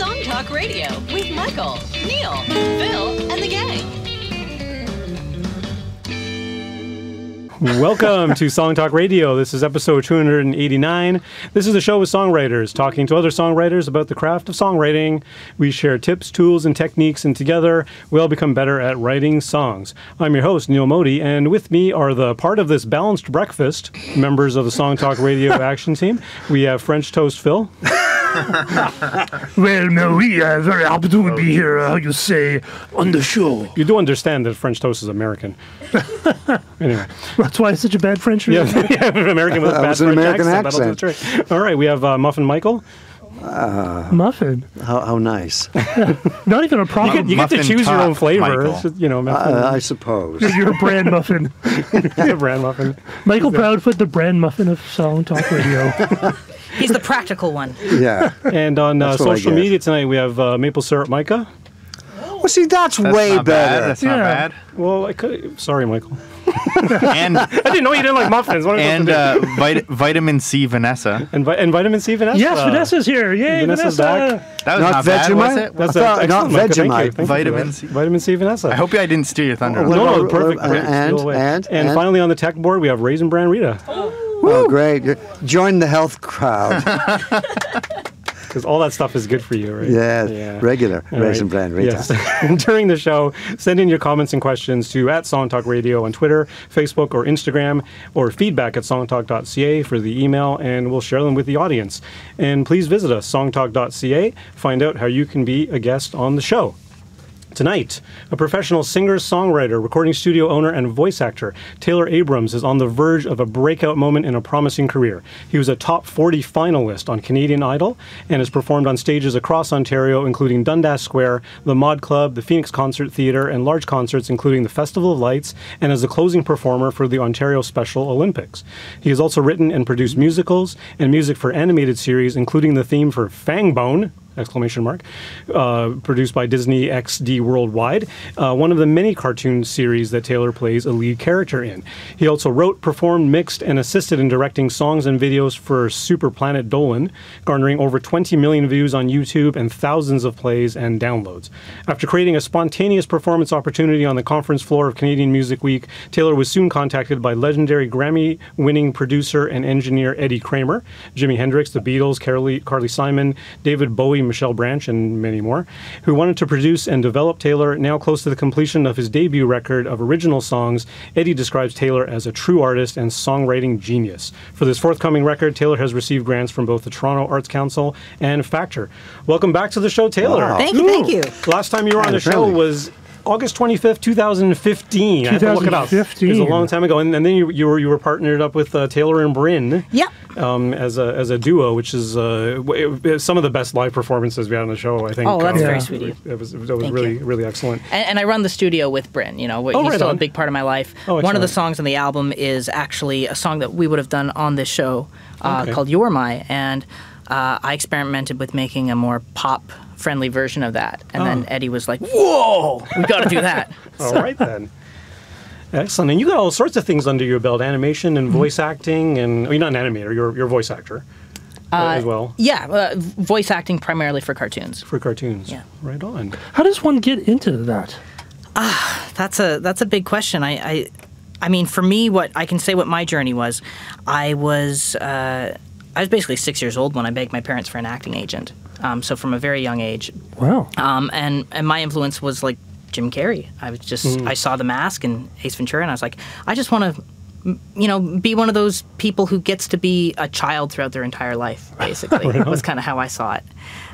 Song Talk Radio with Michael, Neil, Phil, and the gang. Welcome to Song Talk Radio. This is episode 289. This is a show with songwriters talking to other songwriters about the craft of songwriting. We share tips, tools, and techniques, and together we all become better at writing songs. I'm your host, Neil Modi, and with me are the part of this balanced breakfast members of the Song Talk Radio action team. We have French Toast Phil. Well, no, we are very happy to be here, uh, how you say, on the show. You do understand that French Toast is American. anyway. That's why it's such a bad French Yeah, yeah, American with a bad was an French American accent. That's right. All right, we have uh, Muffin Michael. Muffin. How, how nice. Not even a problem. You get to Muffin choose your own flavor. Just, you know, Uh, I suppose. You're a brand muffin. brand muffin. Michael Proudfoot, the brand muffin of Song Talk Radio. He's the practical one. Yeah. And on uh, That's what I social media tonight, we have uh, maple syrup Micah. Well, see, that's, That's way not bad. That's Yeah. not bad. Well, I could. Sorry, Michael. And I didn't know you didn't like muffins. What and uh, vit- vitamin C Vanessa. and, vi- and vitamin C, Vanessa. yes, Vanessa's here. Yay, Vanessa's Vanessa. back. That was Not not, bad, was it? That's thought- not Micah. Thank you. Vegemite. Thank you Vitamin that. C. Vitamin C, Vanessa. I hope I didn't steal your thunder. What no, no, perfect. uh, and- and- and and- finally on the tech board, we have Raisin Bran Rita. Oh, great. Join the health crowd. Because all that stuff is good for you, right? yeah, regular All raisin right. bran Rita. Yes. During the show, send in your comments and questions to at Song Talk Radio on Twitter, Facebook, or Instagram, or feedback at songtalk.ca for the email, and we'll share them with the audience. And please visit us, songtalk.ca, find out how you can be a guest on the show. Tonight, a professional singer, songwriter, recording studio owner, and voice actor, Taylor Abrahamse is on the verge of a breakout moment in a promising career. He was a top 40 finalist on Canadian Idol and has performed on stages across Ontario, including Dundas Square, the Mod Club, the Phoenix Concert Theatre, and large concerts, including the Festival of Lights, and as the closing performer for the Ontario Special Olympics. He has also written and produced musicals and music for animated series, including the theme for Fangbone, exclamation mark, uh, produced by Disney XD Worldwide, uh, one of the many cartoon series that Taylor plays a lead character in. He also wrote, performed, mixed, and assisted in directing songs and videos for Super Planet Dolan, garnering over 20 million views on YouTube and thousands of plays and downloads. After creating a spontaneous performance opportunity on the conference floor of Canadian Music Week, Taylor was soon contacted by legendary Grammy winning producer and engineer Eddie Kramer, Jimi Hendrix, The Beatles, Carly, Carly Simon, David Bowie, Michelle Branch, and many more, who wanted to produce and develop Taylor. Now close to the completion of his debut record of original songs, Eddie describes Taylor as a true artist and songwriting genius. For this forthcoming record, Taylor has received grants from both the Toronto Arts Council and Factor. Welcome back to the show, Taylor. Wow. Thank you, thank you. Last time you were on the show was August 25th, 2015. I had to look it up. It was a long time ago. And, and then you, you were you were partnered up with uh, Taylor and Bryn Yeah. um, as a as a duo, which is uh, w- it- it's some of the best live performances we had on the show. I think. Oh, that's Um, very sweet of you. It was it was Thank really you. really excellent. And, and I run the studio with Bryn. You know, Oh, he's right still on. a big part of my life. Oh, One of the songs on the album is actually a song that we would have done on this show uh, Okay. called "You're My," and uh, I experimented with making a more pop-friendly version of that. And then Oh. Eddie was like, "Whoa, we got to do that." All right then. Excellent. And you got all sorts of things under your belt: animation and voice acting, and well, you're not an animator; you're you're a voice actor uh, as well yeah, uh, voice acting primarily for cartoons. for cartoons. Yeah. Right on. How does one get into that? Ah, That's a that's a big question. I, I I mean, for me, what I can say what my journey was, I was uh, I was basically six years old when I begged my parents for an acting agent. Um, so from a very young age, Wow. um, and and my influence was like Jim Carrey. I was just I saw The Mask and Ace Ventura, and I was like, I just want to. You know, be one of those people who gets to be a child throughout their entire life. Basically, was kind of how I saw it.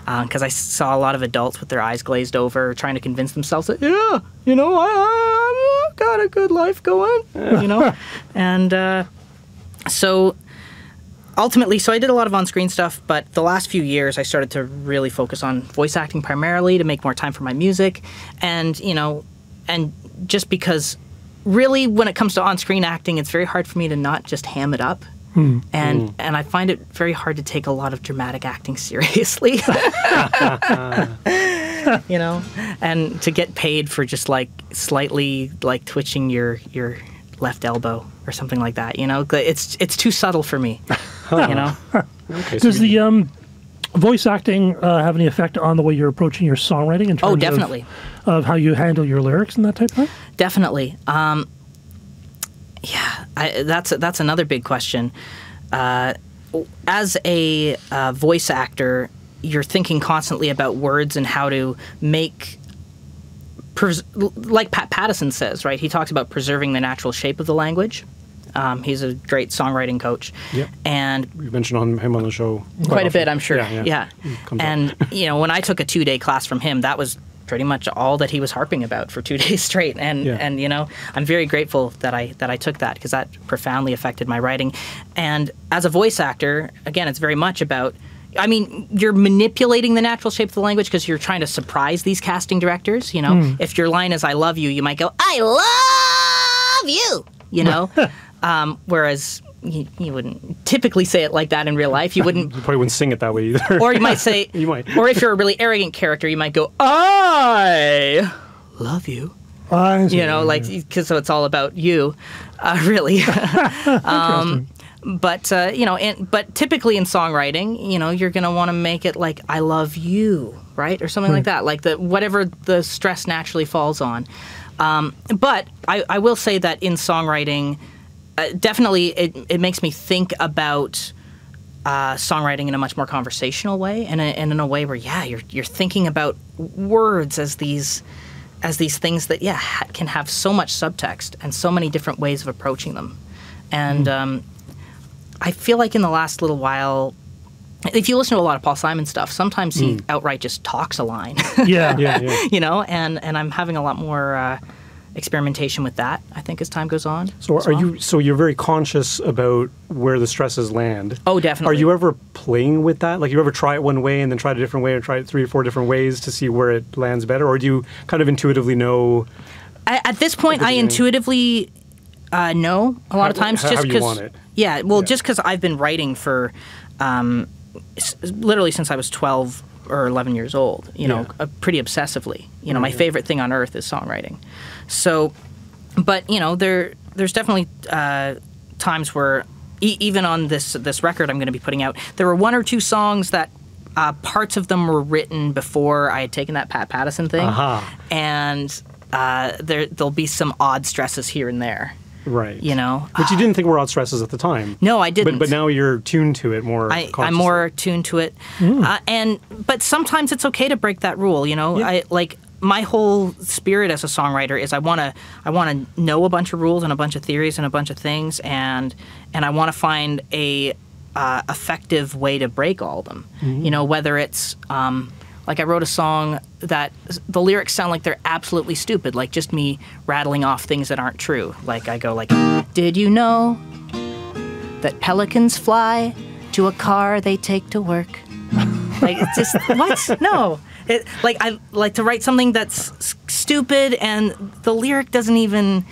Because I saw a lot of adults with their eyes glazed over, trying to convince themselves that, yeah, you know, I, I, I've got a good life going. You know, and uh, so ultimately, so I did a lot of on-screen stuff, but the last few years I started to really focus on voice acting primarily to make more time for my music, and you know, and just because really when it comes to on-screen acting, it's very hard for me to not just ham it up. Hmm. And hmm. and I find it very hard to take a lot of dramatic acting seriously. you know, and to get paid for just like slightly like twitching your your left elbow or something like that. You know, it's it's too subtle for me. You know. Okay, so Does you- the um, voice acting uh, have any effect on the way you're approaching your songwriting in terms Oh, of- definitely. Of, how you handle your lyrics and that type of thing? Definitely. Um, yeah, I, that's that's another big question. Uh, as a uh, voice actor, you're thinking constantly about words and how to make. Pres- like Pat Pattison says, right? He talks about preserving the natural shape of the language. Um, he's a great songwriting coach, Yep. and We mentioned on him on the show quite a often. bit, I'm sure. Yeah, Yeah, yeah. And you know, when I took a two day class from him, that was pretty much all that he was harping about for two days straight. And Yeah. and you know, I'm very grateful that I that I took that because that profoundly affected my writing. And as a voice actor, again, it's very much about. I mean, you're manipulating the natural shape of the language because you're trying to surprise these casting directors. You know, if your line is "I love you," you might go "I love you." You know, um, whereas you, you wouldn't typically say it like that in real life. You wouldn't You probably wouldn't sing it that way either. or you might say, You might. or if you're a really arrogant character, you might go, I love you. I. You know, like, because so it's all about you, uh, really. um, but, uh, you know, in, but typically in songwriting, you know, you're going to want to make it like, I love you, right? Or something like that. Like the whatever the stress naturally falls on. Um, but I, I will say that in songwriting, uh, definitely it, it makes me think about uh, songwriting in a much more conversational way and, a, and in a way where yeah you're, you're thinking about words as these as these things that yeah ha- can have so much subtext and so many different ways of approaching them and um, i feel like in the last little while if you listen to a lot of paul simon stuff sometimes he outright just talks a line yeah. yeah, yeah. you know and and i'm having a lot more uh, experimentation with that i think as time goes on So are well. you? So you're very conscious about where the stresses land. Oh, definitely. Are you ever playing with that? Like you ever try it one way and then try it a different way, or try it three or four different ways to see where it lands better, or do you kind of intuitively know? I, at this point, I intuitively uh, know a lot of times just because. Yeah, well, Yeah. just because I've been writing for um, s- literally since I was twelve or eleven years old. You know, Yeah. uh, pretty obsessively. You know, my favorite thing on earth is songwriting. So, but you know, there there's definitely uh, times where e- even on this this record I'm going to be putting out, there were one or two songs that. Uh, parts of them were written before I had taken that Pat Pattison thing, Aha. and uh, there there'll be some odd stresses here and there. Right. You know, but you didn't think were odd stresses at the time. No, I didn't. But but now you're tuned to it more. I, I'm more tuned to it, uh, and but sometimes it's okay to break that rule. You know, Yeah. I like my whole spirit as a songwriter is I want to I want to know a bunch of rules and a bunch of theories and a bunch of things, and and I want to find a uh, effective way to break all of them. You know, whether it's um, like I wrote a song that the lyrics sound like they're absolutely stupid, like just me rattling off things that aren't true. Like I go like, "Did you know that pelicans fly to a car they take to work?" like it's just what? No. It, like I like to write something that's stupid and the lyric doesn't even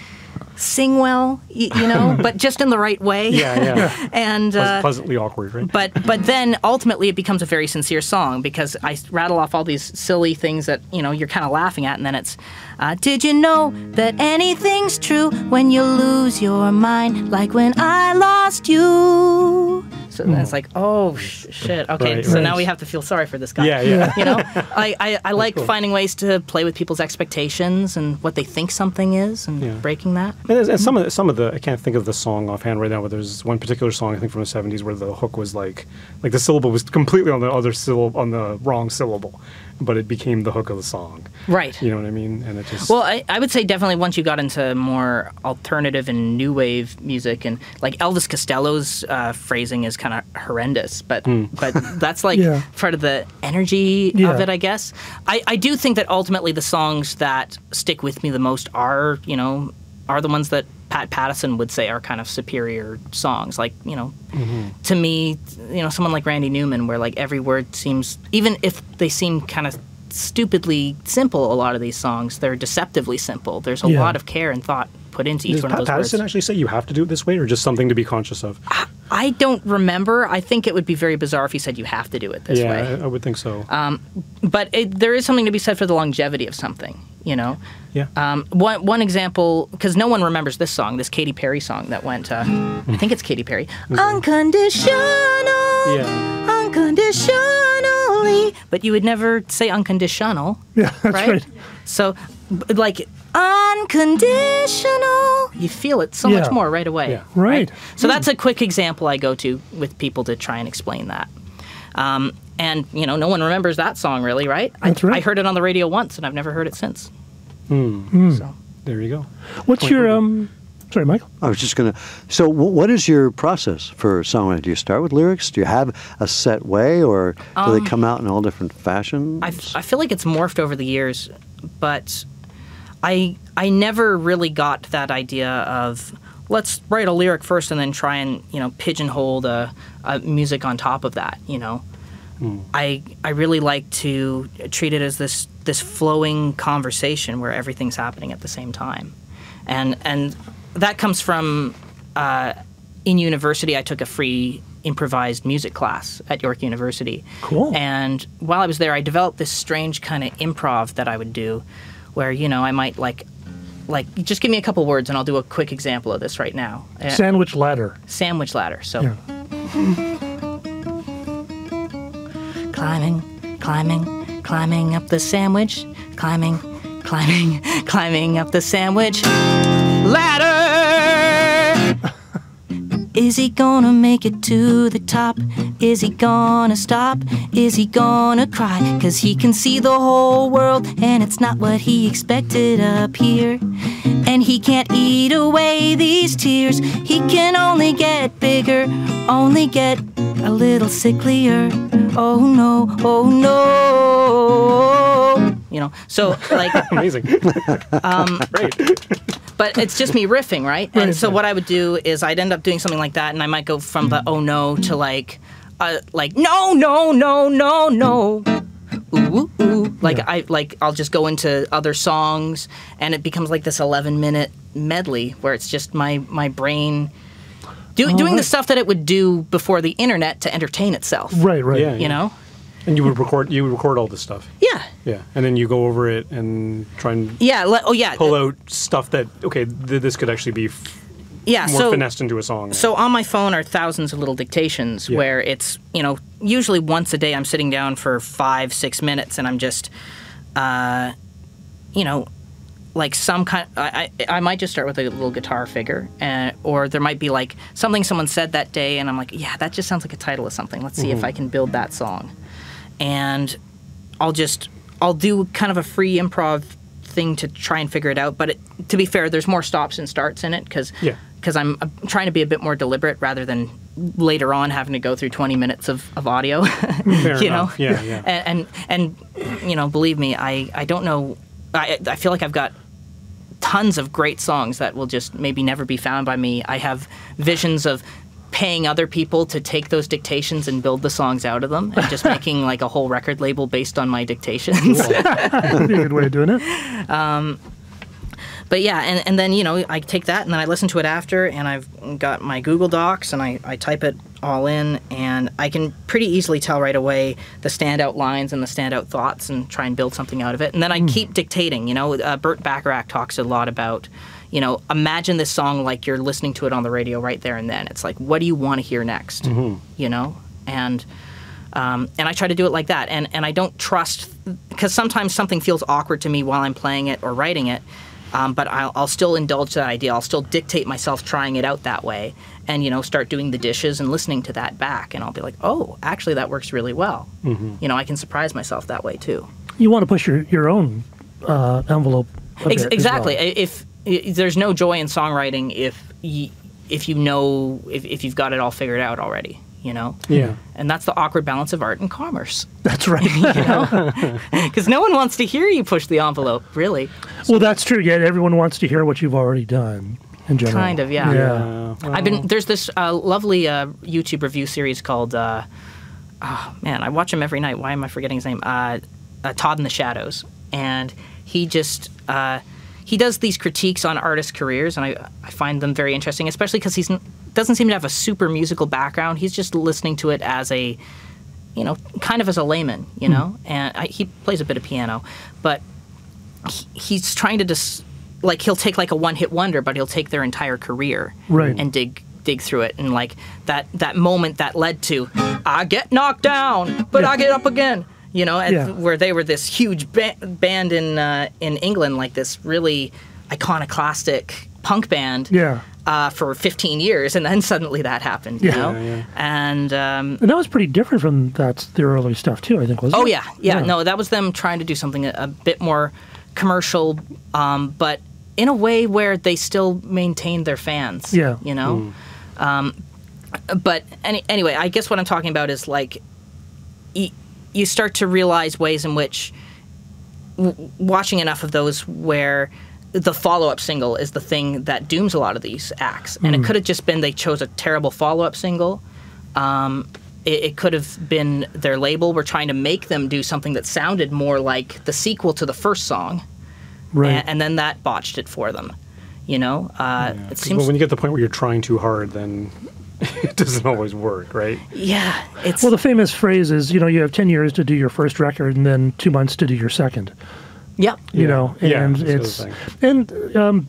sing well, y- you know, but just in the right way. Yeah, yeah. and uh, pleasantly awkward, right? but but then ultimately it becomes a very sincere song because I rattle off all these silly things that you know you're kind of laughing at, and then it's, uh, did you know that anything's true when you lose your mind, like when I lost you? So then it's like, oh sh- shit. Okay, Right, so right. now we have to feel sorry for this guy. yeah, yeah. You know, I, I, I like finding ways to play with people's expectations and what they think something is, and Yeah. breaking that. And, and some of the, some of the I can't think of the song offhand right now, but there's one particular song I think from the '70s where the hook was like like the syllable was completely on the other syllable on the wrong syllable, but it became the hook of the song. Right. You know what I mean? And it just Well, I, I would say definitely once you got into more alternative and new wave music, and like Elvis Costello's uh, phrasing is kind of horrendous, but Hmm. but that's like Yeah. part of the energy Yeah. of it, I guess. I, I do think that ultimately the songs that stick with me the most are you know are the ones that Pat Pattison would say are kind of superior songs. Like you know, Mm-hmm. to me, you know, someone like Randy Newman, where like every word seems even if they seem kind of stupidly simple a lot of these songs they're deceptively simple there's a Yeah. lot of care and thought put into each Does one Pat of those Pattison words actually say you have to do it this way, or just something to be conscious of? i don't remember i think it would be very bizarre if he said you have to do it this yeah, way I, I would think so. but it, there is something to be said for the longevity of something you know yeah. um, one, one example because no one remembers this song this Katy Perry song that went uh, I think it's Katy Perry unconditional Yeah. unconditionally, but you would never say unconditional, Yeah, that's right? right. So, like unconditional, you feel it so much more right away. Yeah. Right. So that's a quick example I go to with people to try and explain that. Um, and you know, no one remembers that song really, right? That's I, right. I heard it on the radio once, and I've never heard it since. Hmm. So There you go. What's your um? Sorry, Michael. I was just going to. So, w- what is your process for songwriting? Do you start with lyrics? Do you have a set way, or do they come out in all different fashions? I feel like it's morphed over the years, but I I never really got that idea of let's write a lyric first and then try and you know pigeonhole the uh, music on top of that. You know, I I really like to treat it as this this flowing conversation where everything's happening at the same time, and and that comes from uh, in university. I took a free improvised music class at York University. Cool. And while I was there, I developed this strange kind of improv that I would do, where you know I might like. Like, just give me a couple words, and I'll do a quick example of this right now. Sandwich ladder. sandwich ladder. So Yeah. Climbing, climbing, climbing up the sandwich, climbing, climbing, climbing up the sandwich ladder. Is he gonna make it to the top? Is he gonna stop? Is he gonna cry? Cause he can see the whole world and it's not what he expected up here. And he can't eat away these tears. He can only get bigger, only get a little sicklier. Oh no, oh no. You know, so like Amazing. um, Great. but it's just me riffing, right? And so right. what I would do is I'd end up doing something like that, and I might go from the oh no to like, uh, like no, no, no, no, no. Ooh, ooh, ooh. Like I like I'll just go into other songs, and it becomes like this eleven minute medley where it's just my my brain do, doing the Oh, stuff that it would do before the internet to entertain itself. Right, right. Yeah. You know? And you would record. You would record all this stuff. Yeah. Yeah. And then you go over it and try and Yeah. oh yeah. pull out stuff that okay, th- this could actually be f- yeah. more so finessed into a song. So on my phone are thousands of little dictations Yeah. where it's you know usually once a day I'm sitting down for five six minutes and I'm just, uh, you know, like some kind. I, I I might just start with a little guitar figure, and or there might be like something someone said that day, and I'm like, yeah, that just sounds like a title of something. Let's see if I can build that song, and I'll just I'll do kind of a free improv thing to try and figure it out. But it, to be fair, there's more stops and starts in it because Yeah. because I'm, I'm trying to be a bit more deliberate rather than later on having to go through 20 minutes of, of audio. You enough. know, Yeah, yeah. And, and and you know, believe me, I I don't know. I I feel like I've got tons of great songs that will just maybe never be found by me. I have visions of paying other people to take those dictations and build the songs out of them and just making like a whole record label based on my dictations. That'd be a good way of doing it. but yeah, and, and then, you know, I take that and then I listen to it after and I've got my Google Docs and I, I type it all in and I can pretty easily tell right away the standout lines and the standout thoughts and try and build something out of it. And then I keep dictating, you know, uh, Burt Bacharach talks a lot about, you know, imagine this song like you're listening to it on the radio right there and then. It's like, what do you want to hear next? You know? And um, and I try to do it like that. And and I don't trust because sometimes something feels awkward to me while I'm playing it or writing it. Um, but I'll, I'll still indulge that idea. I'll still dictate myself trying it out that way, and you know, start doing the dishes and listening to that back, and I'll be like, oh, actually, that works really well. You know, I can surprise myself that way too. You want to push your, your own uh, envelope. Ex- exactly. well. If, i there's no joy in songwriting if y- if you know if, if you've got it all figured out already, you know. Yeah. And that's the awkward balance of art and commerce. That's right. Because no one wants to hear you push the envelope, really. well, that's true. Yeah, everyone wants to hear what you've already done. In general. Kind of, yeah. Yeah. Uh, I've been there's this uh, lovely uh, YouTube review series called uh, oh man, I watch him every night. Why am I forgetting his name? Uh, uh, Todd in the Shadows, and he just uh, he does these critiques on artists' careers, and I I find them very interesting, especially because he n- doesn't seem to have a super musical background. He's just listening to it as a you know, kind of as a layman, you know, hmm. and I, he plays a bit of piano, but he, he's trying to just like he'll take like a one-hit wonder, but he'll take their entire career Right. and dig dig through it, and like that that moment that led to I get knocked down, but I get up again. You know, and Yeah. where they were this huge ba- band in uh, in England, like this really iconoclastic punk band. Yeah. Uh, for 15 years, and then suddenly that happened, you Yeah. know, Yeah, yeah. and um, And that was pretty different from that the early stuff too. I think wasn't Oh it? yeah, yeah, Yeah. No, that was them trying to do something a, a bit more commercial, um, but in a way where they still maintained their fans. Yeah. you know. Um, but any, anyway, I guess what I'm talking about is like, y- you start to realize ways in which w- watching enough of those where the follow-up single is the thing that dooms a lot of these acts. And it could have just been they chose a terrible follow-up single. Um, it, it could have been their label. Were trying to make them do something that sounded more like the sequel to the first song. Right. and, and then that botched it for them you know? Uh, it But seems when you get to the point where you're trying too hard, then it doesn't always work, right? yeah it's well, the famous phrase is, you know, you have ten years to do your first record and then two months to do your second. yeah You Yeah. know, and that's the it's and um,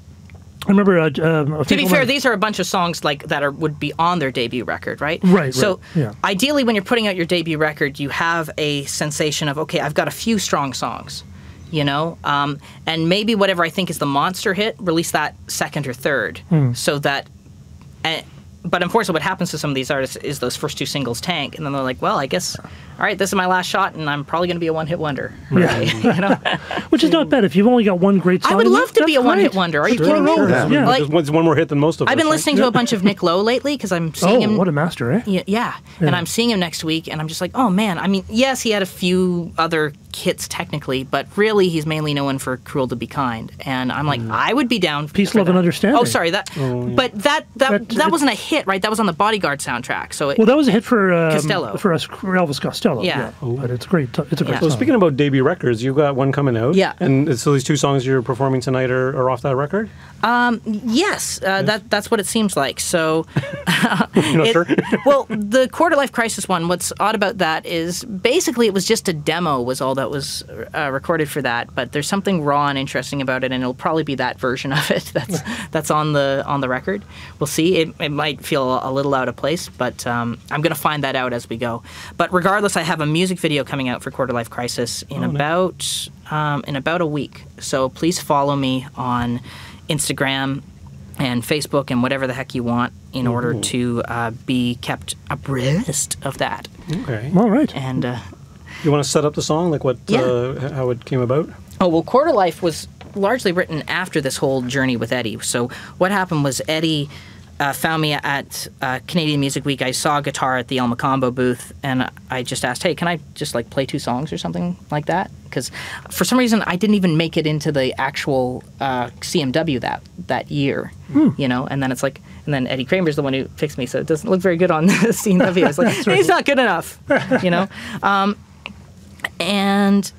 I remember. Uh, um, a To be fair, mine- these are a bunch of songs like that are would be on their debut record, right? Right, So right, yeah. ideally, when you're putting out your debut record, you have a sensation of okay, I've got a few strong songs, you know, um, and maybe whatever I think is the monster hit, release that second or third, Hmm. so that. And, but unfortunately, what happens to some of these artists is those first two singles tank, and then they're like, "Well, I guess, all right, this is my last shot, and I'm probably going to be a one-hit wonder." Right? you know? which is not bad if you've only got one great song. I would love to be a one-hit wonder. Are you Sure, kidding me? sure. Yeah. Yeah. Like- Just one, one more hit than most of us. I've been right? listening to a bunch of Nick Lowe lately because I'm seeing Oh, him. what a master, eh? Yeah, yeah. and I'm seeing him next week, and I'm just like, oh man. I mean, yes, he had a few other hits technically, but really, he's mainly known for "Cruel to Be Kind," and I'm like, I would be down. Mm. Peace, for Love, and. Understanding. Oh, sorry, that. But that that That- that, wasn't a hit, right? That was on the Bodyguard soundtrack. So it, Well, that was a hit for um, Costello. for us, for Elvis Costello. Yeah. but it's great. It's a great Yeah. So song. speaking about debut records, you've got one coming out. Yeah. And so these two songs you're performing tonight are, are off that record. Yes, uh, that that's what it seems like. So. It- sure. well, the quarter life crisis one. What's odd about that is basically it was just a demo, was all that was uh, recorded for that. But there's something raw and interesting about it, and it'll probably be that version of it that's that's on the on the record. We'll see. It, it might feel a little out of place, but um, I'm gonna find that out as we go. But regardless, I have a music video coming out for quarter life crisis in about um, in about a week. So please follow me on Instagram and Facebook and whatever the heck you want in order to uh, be kept abreast of that. Okay. All right. And uh, You want to set up the song, like what, Yeah. uh, how it came about? oh well, Quarter Life was largely written after this whole journey with Eddie. So what happened was Eddie. Uh, found me at uh, Canadian Music Week. I saw a guitar at the El Mocambo booth, and I just asked, "Hey, can I just like play two songs or something like that?" Because for some reason, I didn't even make it into the actual uh, CMW that that year, you know. And then it's like, and then Eddie Kramer's the one who fixed me, so it doesn't look very good on the CMW. It's like he's not good enough, you know. Um, and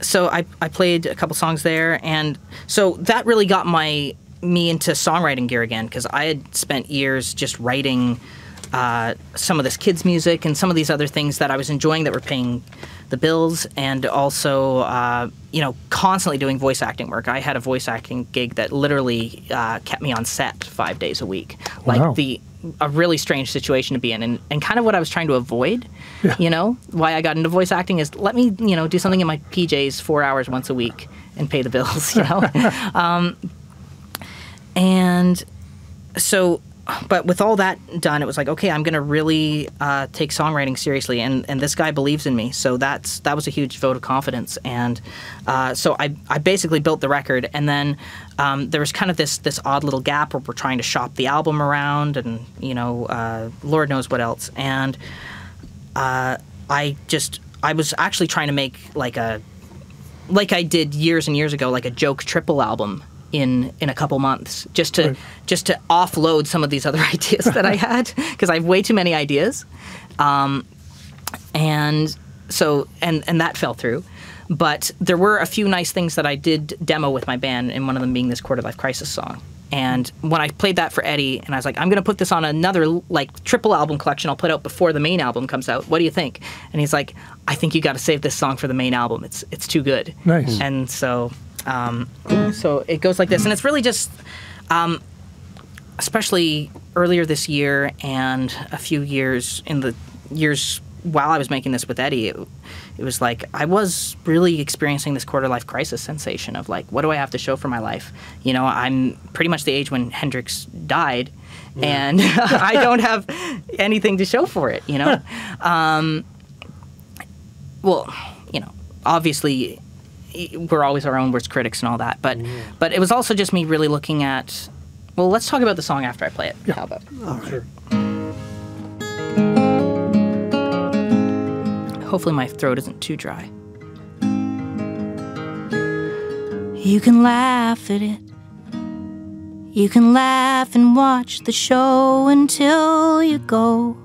so I, I played a couple songs there and so that really got my me into songwriting gear again because i had spent years just writing uh, some of this kids music and some of these other things that i was enjoying that were paying the bills and also uh, you know constantly doing voice acting work i had a voice acting gig that literally uh, kept me on set five days a week like Wow. the a really strange situation to be in and, and kind of what I was trying to avoid. You know, why I got into voice acting is let me, you know, do something in my PJs four hours once a week and pay the bills, you know? um, and so, but with all that done, it was like, okay, I'm going to really uh, take songwriting seriously, and, and this guy believes in me. So that's that was a huge vote of confidence, and uh, so I, I basically built the record, and then um, there was kind of this this odd little gap where we're trying to shop the album around, and you know, uh, Lord knows what else, and uh, I just I was actually trying to make like a like I did years and years ago, like a joke triple album in in a couple months, just to Right. just to offload some of these other ideas that I had because I have way too many ideas, um, and so and and that fell through. But there were a few nice things that I did demo with my band, and one of them being this Quarter Life Crisis song. And when I played that for Eddie, and I was like, I'm going to put this on another like triple album collection I'll put out before the main album comes out. What do you think? And he's like, I think you got to save this song for the main album. It's it's too good. Nice. And so, um, so it goes like this, and it's really just, um, especially earlier this year and a few years in the years while I was making this with Eddie, it, it was like I was really experiencing this quarter life crisis sensation of like, what do I have to show for my life? You know, I'm pretty much the age when Hendrix died, and I don't have anything to show for it. You know, um, well, you know, obviously we're always our own worst critics and all that, but but it was also just me really looking at. Well, let's talk about the song after I play it. Yeah. How about? Sure. Hopefully, my throat isn't too dry. You can laugh at it. You can laugh and watch the show until you go.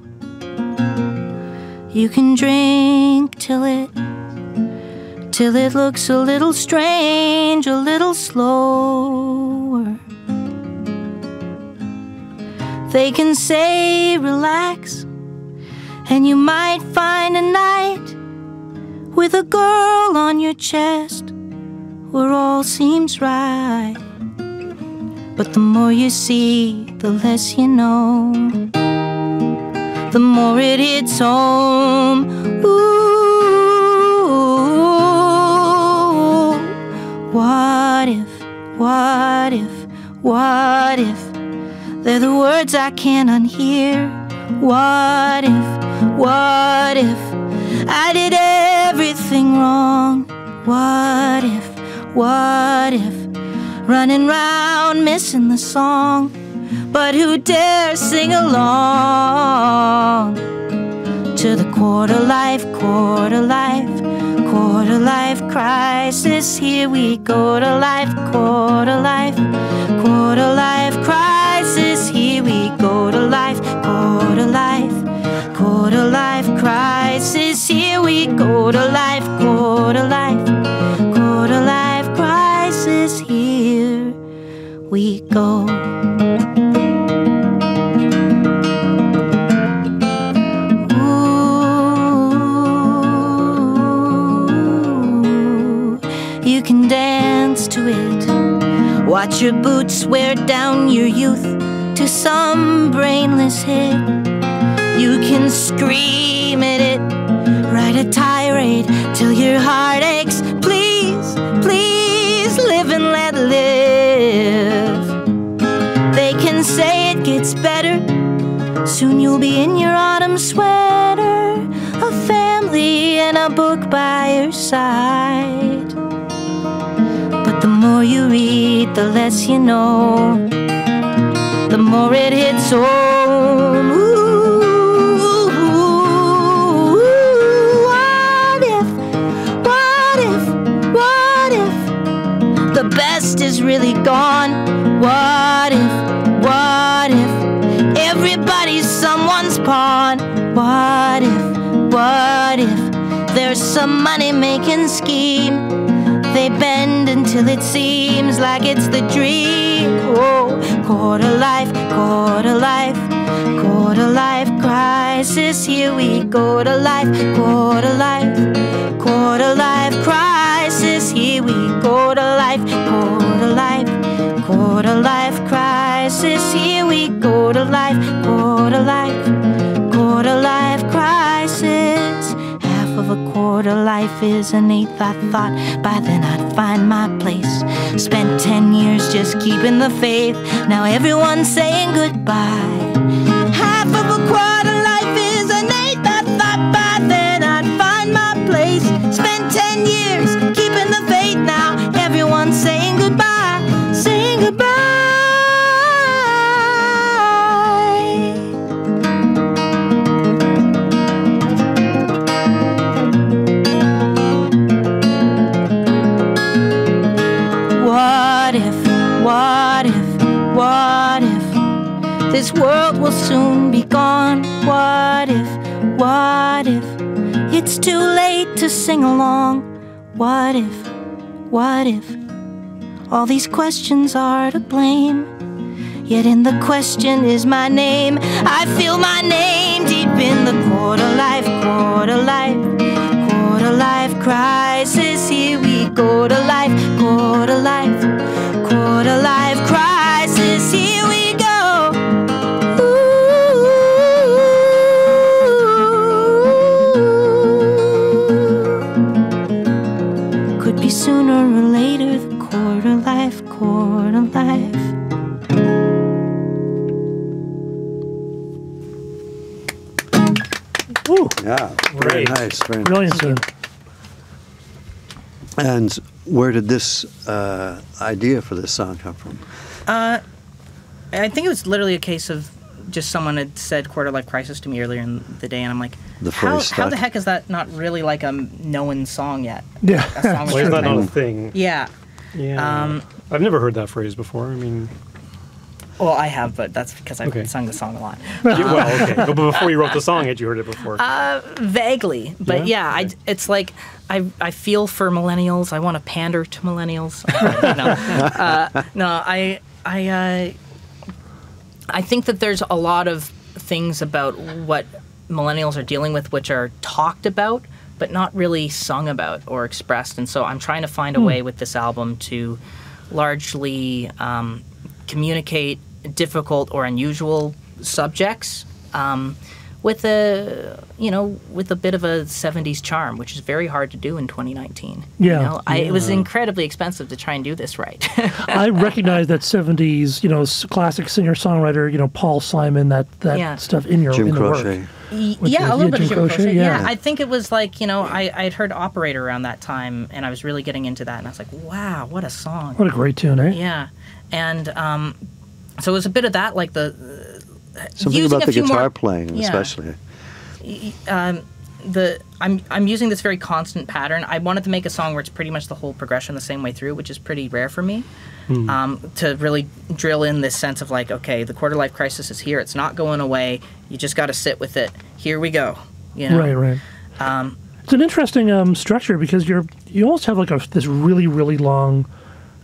You can drink till it till it looks a little strange, a little slower. They can say relax, and you might find a night with a girl on your chest where all seems right. But the more you see, the less you know. The more it hits home. Ooh, what if, what if, what if they're the words I can't unhear? What if, what if I did everything wrong? What if, what if running round missing the song? But who dares sing along to the quarter life, quarter life, quarter life crisis? Here we go to life, quarter life, quarter life crisis. Here we go to life, quarter life, quarter life crisis. Here we go to life, quarter life, quarter life crisis. Here we go. Watch your boots wear down your youth to some brainless hit. You can scream at it, write a tirade till your heart aches. Please, please live and let live. They can say it gets better. Soon you'll be in your autumn sweater, a family and a book by your side. More you read, the less you know. The more it hits home. Ooh, what if, what if, what if the best is really gone? What if, what if everybody's someone's pawn? What if, what if there's some money making scheme? Until it seems like it's the dream. Oh, quarter life, quarter life, quarter life crisis. Here we go to life, quarter life, quarter life crisis. Here we go to life, quarter life, quarter life crisis. Here we go to life, quarter life, a quarter life is an eighth. I thought by then I'd find my place. Spent ten years just keeping the faith. Now everyone's saying goodbye. Half of a quarter life is an eighth. I thought by then I'd find my place. Spent ten years this world will soon be gone? What if, what if it's too late to sing along? What if, what if all these questions are to blame? Yet in the question is my name. I feel my name deep in the quarter life, quarter life, quarter life crisis. Here we go to life, quarter life, quarter life Yeah, very Great. nice. Very nice. Brilliant. tune. And where did this uh, idea for this song come from? I think it was literally a case of just someone had said quarter life crisis to me earlier in the day, and I'm like, The how, how the heck is that not really like a known song yet? Yeah. A song with Why is that that not a name. thing? Yeah. Yeah. Um, I've never heard that phrase before. I mean, Well, I have, but that's because I've Okay. sung the song a lot. yeah, well, okay. But before you wrote the song, had you heard it before? Vaguely, but Yeah? yeah, I, it's like I, I feel for millennials. I want to pander to millennials. no, uh, no, I I uh, I think that there's a lot of things about what millennials are dealing with, which are talked about, but not really sung about or expressed. And so I'm trying to find a way with this album to largely um, communicate difficult or unusual subjects um, with a you know with a bit of a 70s charm which is very hard to do in 2019 you Yeah. know? I, it was incredibly expensive to try and do this right I recognize that '70s, you know, classic singer-songwriter, you know, Paul Simon, that that Yeah. stuff in your Jim in the Croce. work. Y- With yeah, the- a little yeah, bit of Jim Jim Croce, Croce. yeah. Yeah. I think it was like you know I I'd heard Operator around that time, and I was really getting into that, and I was like, wow, what a song! What a great tune, eh? Yeah, and um, so it was a bit of that, like the uh, Something about the guitar more- playing, yeah. especially. the I'm I'm using this very constant pattern. I wanted to make a song where it's pretty much the whole progression the same way through, which is pretty rare for me. Um, to really drill in this sense of like, okay, the quarter life crisis is here. It's not going away. You just got to sit with it. Here we go. You know? Right, right. Um, it's an interesting um, structure because you're you almost have like a, this really really long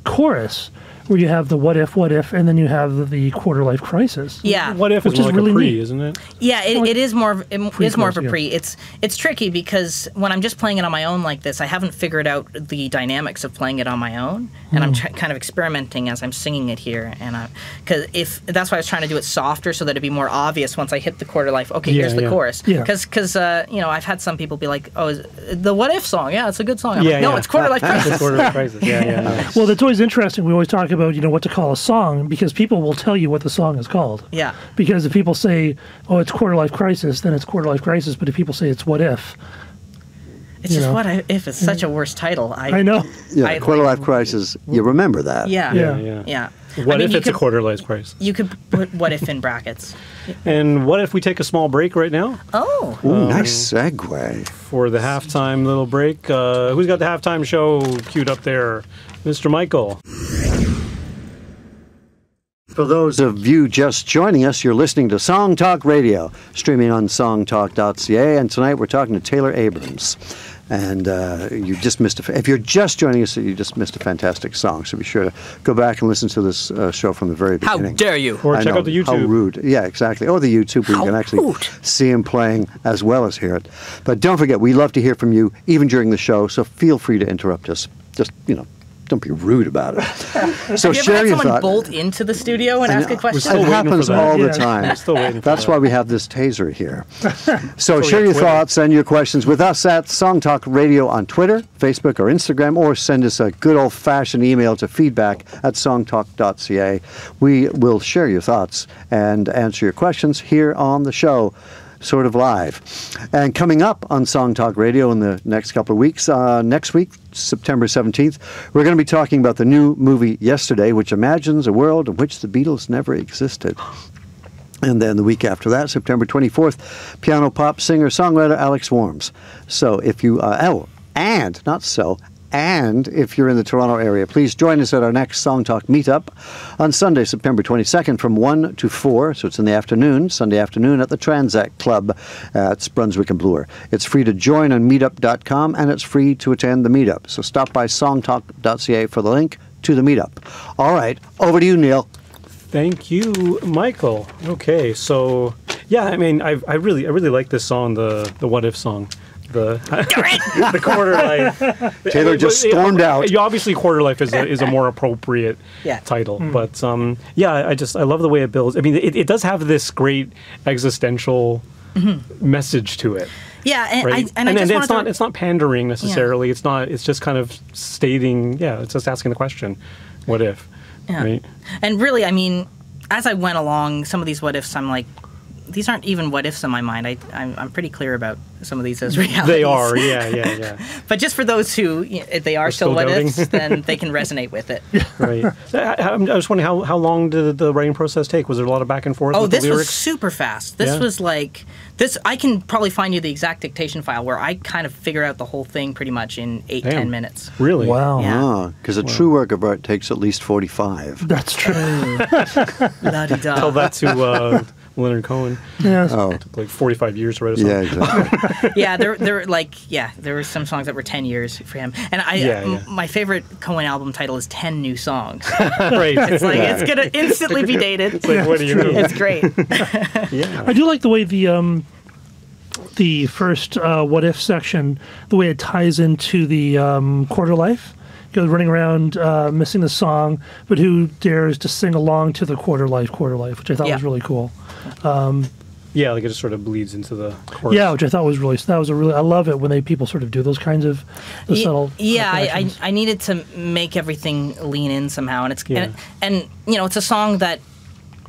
chorus where you have the what if what if and then you have the quarter life crisis. Yeah. what if is Which more is like really a pre, neat. isn't it? Yeah, it, it is more of it is more of a Pre-chorus, yeah. It's it's tricky because when I'm just playing it on my own like this, I haven't figured out the dynamics of playing it on my own, and I'm tr- kind of experimenting as I'm singing it here. And I because if that's why I was trying to do it softer so that it'd be more obvious once I hit the quarter life. Okay, Yeah, here's the yeah. chorus. Yeah. Because uh, you know I've had some people be like, oh, is, the what if song? Yeah, it's a good song. I'm Yeah, like, no, yeah. it's quarter life crisis. quarter life crisis. Yeah, yeah. yeah. Well, that's always interesting. We always talk about you know what to call a song because people will tell you what the song is called. Yeah. Because if people say, "Oh, it's quarter life crisis," then it's quarter life crisis. But if people say it's what if, It's just know. what I, if it's such a worse title. I, I know. Yeah, I- quarter life crisis. You remember that? Yeah. Yeah. yeah, Yeah. What I mean, if you it's a quarter life crisis? You could put what if in brackets. And what if we take a small break right now Oh. Ooh, nice segue. for the halftime little break? Uh, who's got the halftime show queued up there? Mr. Michael. For those of you just joining us, you're listening to Song Talk Radio, streaming on songtalk.ca. And tonight we're talking to Taylor Abrahamse. And uh, you just missed a. fa- If you're just joining us, you just missed a fantastic song. So be sure to go back and listen to this uh, show from the very beginning. How dare you? Or I check know, out the How YouTube. rude. Yeah, exactly. Or the YouTube where How you can actually rude. see him playing as well as hear it. But don't forget, we love to hear from you even during the show. So feel free to interrupt us. Just you know, don't be rude about it. so Have you ever share had your someone thought. bolt into the studio and I ask a question? still It happens that. all the Yeah. time. We're still waiting for That's that. why we have this taser here. So we share your Twitter. thoughts and your questions with us at Song Talk Radio on Twitter, Facebook, or Instagram, or send us a good old fashioned email to feedback at songtalk.ca. We will share your thoughts and answer your questions here on the show. Sort of live. And coming up on Song Talk Radio in the next couple of weeks, uh, next week, September 17th, we're going to be talking about the new movie Yesterday, which imagines a world in which the Beatles never existed. And then the week after that, September 24th, piano pop singer songwriter Alex Worms. So if you, uh, oh, and not so, and if you're in the Toronto area, please join us at our next Song Talk meetup on Sunday, September 22nd from 1 to 4. So it's in the afternoon, Sunday afternoon at the Tranzac Club at Brunswick and Bloor. It's free to join on meetup.com and it's free to attend the meetup. So stop by songtalk.ca for the link to the meetup. All right, over to you, Neil. Thank you, Michael. Okay, so yeah, I mean, I, I really, I really like this song, the the What If song, the the quarter life. Taylor just stormed out. Yeah, obviously, quarter life is a, is a more appropriate Yeah. title, but um, yeah, I I just I love the way it builds. I mean, it, it does have this great existential Mm-hmm. message to it. Yeah, and right? I and, I just it's not to, it's not pandering necessarily. It's not. It's just kind of stating. Yeah, it's just asking the question, what if? Yeah. Right. And really, I mean, as I went along, some of these what ifs, I'm like, these aren't even what ifs in my mind. I, I'm, I'm pretty clear about some of these as realities. They are. Yeah. Yeah. Yeah. But just for those who you know, if they are still, still what doubting. ifs, then they can resonate with it. right. I, I'm- was wondering how, how long did the writing process take? Was there a lot of back and forth Oh, with this the was super fast. This Yeah. was like this. I can probably find you the exact dictation file where I kind of figure out the whole thing pretty much in eight Damn. ten minutes. really? Wow. Yeah. Because a true work of art takes at least 45. That's true. La-di-da. Tell that to uh, Leonard Cohen. yeah. Oh, Took like 45 years to write a song. yeah, exactly. yeah, there, there, were like, yeah, there were some songs that were ten years for him, and I, Yeah, m- yeah. my favorite Cohen album title is Ten New Songs. right. It's like it's gonna instantly be dated. It's like, what do you mean? It's great. yeah. I do like the way the um, the first uh, what if section, the way it ties into the um, quarter life. Goes running around uh, missing the song, but who dares to sing along to the quarter life, quarter life, which I thought Yeah. was really cool. Yeah, like it just sort of bleeds into the chorus. Yeah, which I thought was really that was a really I love it when they people sort of do those kinds of the Ye- subtle. yeah, I, I. I needed to make everything lean in somehow, and it's Yeah. and, and you know it's a song that,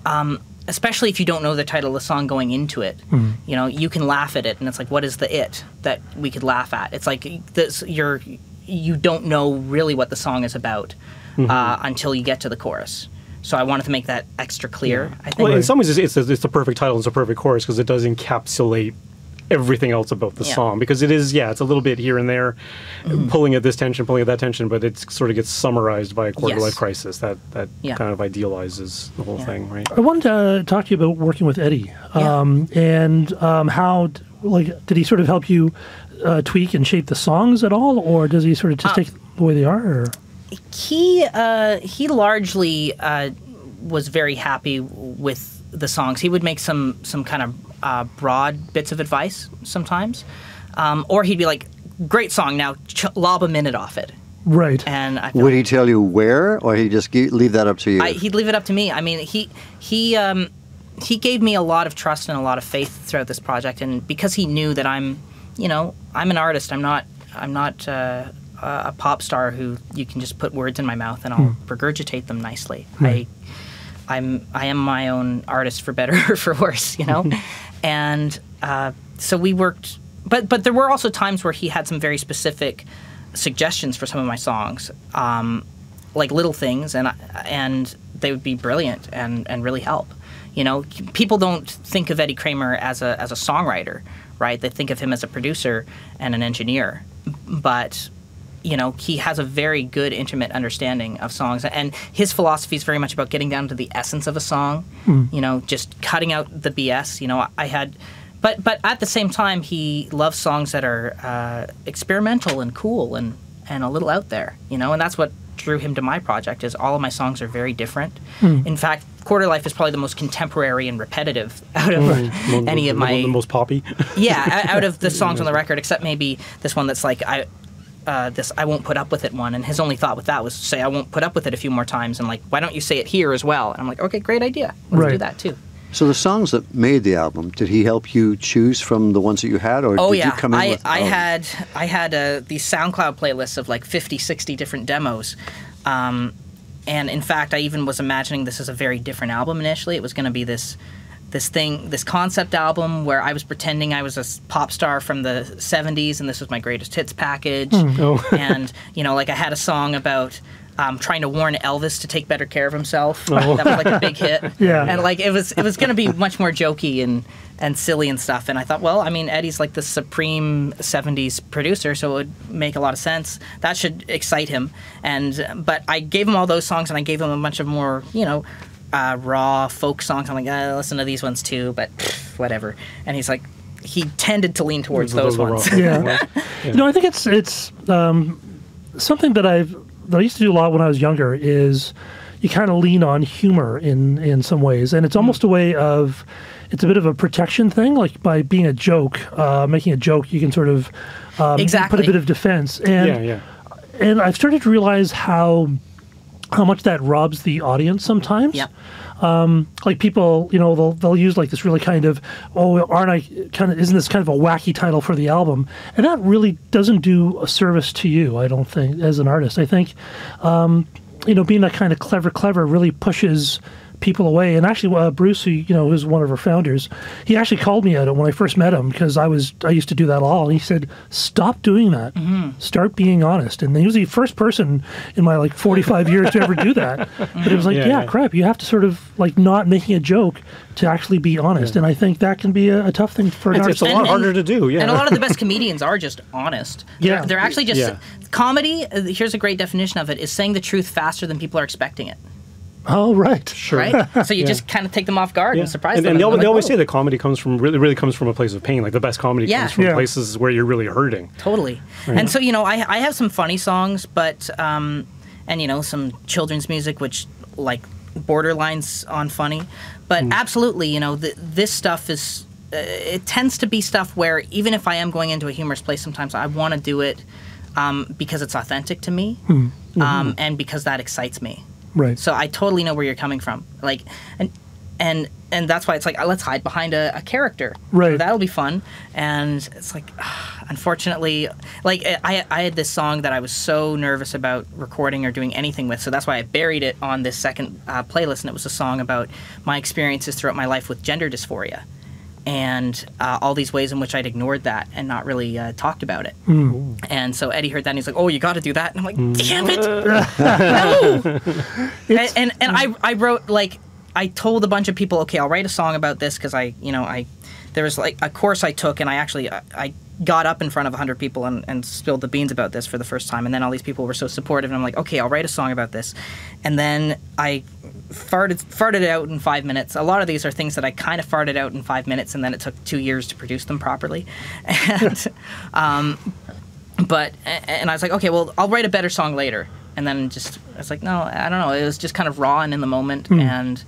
um, especially if you don't know the title of the song going into it, Hmm. you know you can laugh at it, and it's like what is the it that we could laugh at? It's like this you're you don't know really what the song is about Mm-hmm. uh, until you get to the chorus. So I wanted to make that extra clear. I think. Well, in some ways, it's, it's, it's the perfect title. It's a perfect chorus because it does encapsulate everything else about the Yeah. song. Because it is, yeah, it's a little bit here and there, pulling at this tension, pulling at that tension, but it sort of gets summarized by a quarter Yes. life crisis that that Yeah. kind of idealizes the whole Yeah. thing, right? I wanted to talk to you about working with Eddie, Yeah. um, and um, how like did he sort of help you uh, tweak and shape the songs at all, or does he sort of just Uh, take the way they are? Or? He uh, he largely uh, was very happy with the songs. He would make some some kind of uh, broad bits of advice sometimes, um, or he'd be like, "Great song, now ch- lob a minute off it." Right. And I Would he tell you where, or he just gi- leave that up to you? I, he'd leave it up to me. I mean, he he um, he gave me a lot of trust and a lot of faith throughout this project, and because he knew that I'm, you know, I'm an artist. I'm not I'm not uh, a pop star who you can just put words in my mouth and I'll regurgitate them nicely. I I'm I am my own artist for better or for worse, you know, and uh, so we worked. But but there were also times where he had some very specific suggestions for some of my songs. Um, like little things and and they would be brilliant and and really help you know people don't think of Eddie Kramer as a as a songwriter right they think of him as a producer and an engineer but you know he has a very good intimate understanding of songs and his philosophy is very much about getting down to the essence of a song mm. you know just cutting out the bs you know i had but but at the same time he loves songs that are uh, experimental and cool and and a little out there you know and that's what drew him to my project is all of my songs are very different mm. in fact quarter life is probably the most contemporary and repetitive out of mm. any of the, my the most poppy. yeah, out of the songs on the record, except maybe this one that's like I. Uh, this I won't put up with it one, and his only thought with that was to say I won't put up with it a few more times, and like why don't you say it here as well? And I'm like, okay, great idea, let's do that too. so the songs that made the album, did he help you choose from the ones that you had, or Oh did yeah, you come in I with? I oh, had I had uh, these SoundCloud playlists of like 50, 60 different demos. Um, and in fact, I even was imagining this as a very different album initially. It was going to be this this thing, this concept album where I was pretending I was a pop star from the 70s and this was my greatest hits package. Oh. and, you know, like I had a song about um, trying to warn Elvis to take better care of himself. That was like a big hit. Yeah. And like it was it was going to be much more jokey and and silly and stuff. And I thought, well, I mean, Eddie's like the supreme '70s producer, so it would make a lot of sense. That should excite him. And but I gave him all those songs, and I gave him a bunch of more, you know, uh, raw folk songs. I'm like, uh, listen to these ones too, but pff, whatever. And he's like, he tended to lean towards The- the- those ones. raw- Yeah. You know, I think it's it's um, something that I've that I used to do a lot when I was younger. Is you kind of lean on humor in in some ways, and it's almost a way of it's a bit of a protection thing. Like by being a joke, uh, making a joke, you can sort of um, put a bit of defense. And yeah, yeah. and I've started to realize how how much that robs the audience sometimes. Yep. Like people, you know, they'll they'll use like this really kind of, oh, aren't I kind of isn't this kind of a wacky title for the album? And that really doesn't do a service to you, I don't think, as an artist. I think, um, you know, being that kind of clever, clever really pushes people away. And actually, uh, Bruce, who you know is one of our founders, he actually called me at it when I first met him because I was I used to do that all. And he said, "Stop doing that. Start being honest." And he was the first person in my like 45 years to ever do that. But it was like, Yeah, yeah, yeah. crap. You have to sort of like not making a joke to actually be honest. And I think that can be a, a tough thing for an It's, artist. it's a lot And- harder to do. Yeah. And a lot of the best comedians are just honest. Yeah. They're, they're actually just Yeah. comedy. uh, Here's a great definition of it: is saying the truth faster than people are expecting it. Oh, right. sure. Right. so you just kind of take them off guard Yeah. and surprise and, them. and they, they're al- they like, always "Whoa." say that comedy comes from really, really comes from a place of pain. Like the best comedy Yeah. comes from Yeah. places where you're really hurting. Totally. And so, you know, I, I have some funny songs, but, um, and, you know, some children's music, which, like, borderlines on funny. But absolutely, you know, th- this stuff is, uh, it tends to be stuff where even if I am going into a humorous place, sometimes I want to do it um, because it's authentic to me um, and because that excites me. Right. So I totally know where you're coming from. Like, and and and that's why it's like let's hide behind a, a character. Right. That'll be fun. And it's like, unfortunately, like I I had this song that I was so nervous about recording or doing anything with. So that's why I buried it on this second uh, playlist. And it was a song about my experiences throughout my life with gender dysphoria. And uh, all these ways in which I'd ignored that and not really uh, talked about it. And so Eddie heard that and he's like, "Oh, you got to do that." And I'm like, "Damn it, no!" and, and and I I wrote like I told a bunch of people, okay, I'll write a song about this because I you know I there was like a course I took and I actually I, I got up in front of 100 people and, and spilled the beans about this for the first time and then all these people were so supportive and I'm like okay I'll write a song about this and then I farted farted it out in five minutes a lot of these are things that I kind of farted out in five minutes and then it took two years to produce them properly and um, but and I was like, okay, well, I'll write a better song later. And then just I was like, no, I don't know. It was just kind of raw and in the moment, and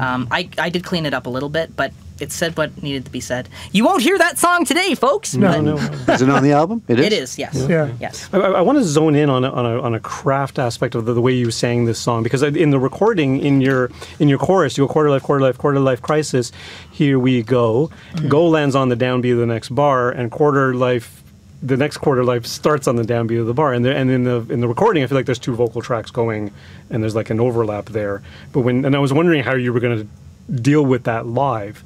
um, I I did clean it up a little bit, but it said what needed to be said. You won't hear that song today, folks. No, but no. Is it on the album? It is. It is, yes, Yeah. yes. I, I want to zone in on a, on a, on a craft aspect of the, the way you sang this song because in the recording in your in your chorus you go quarter life quarter life quarter life crisis here we go mm-hmm. go lands on the downbeat of the next bar and quarter life the next quarter life starts on the downbeat of the bar and the, and in the in the recording I feel like there's two vocal tracks going and there's like an overlap there but when and I was wondering how you were going to deal with that live